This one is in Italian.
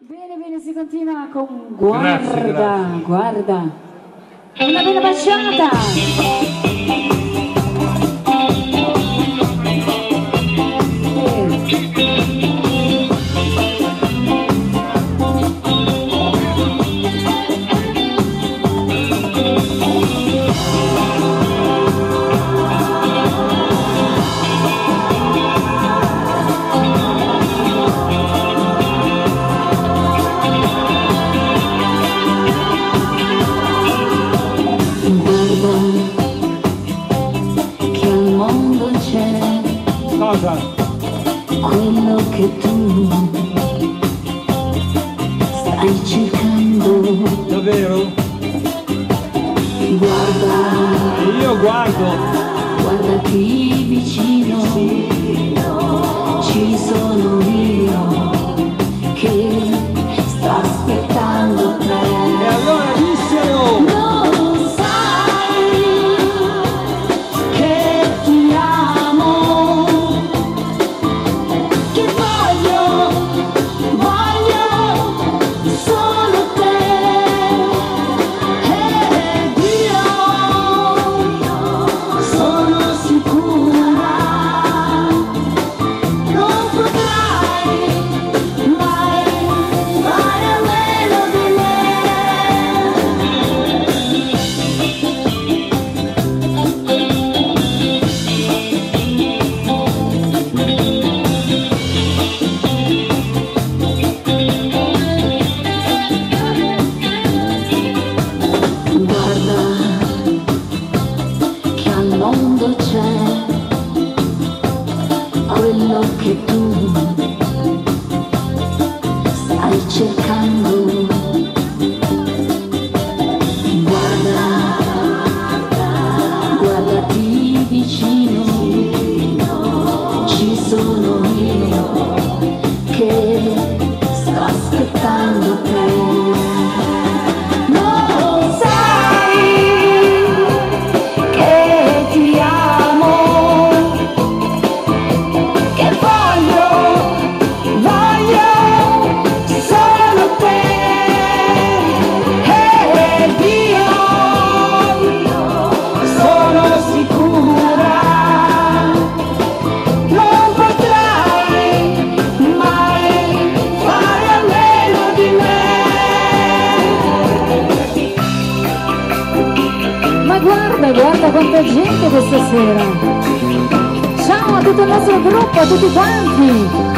Bene, bene, si continua con guarda, Grazie, grazie. guarda. Una bella baciata. Cosa? quello che tu stai cercando. Davvero? Guarda, E io guardo. guardati vicino, mondo c'è quello che tu Guarda, guarda quanta gente questa sera. Ciao a tutto il nostro gruppo, a tutti quanti.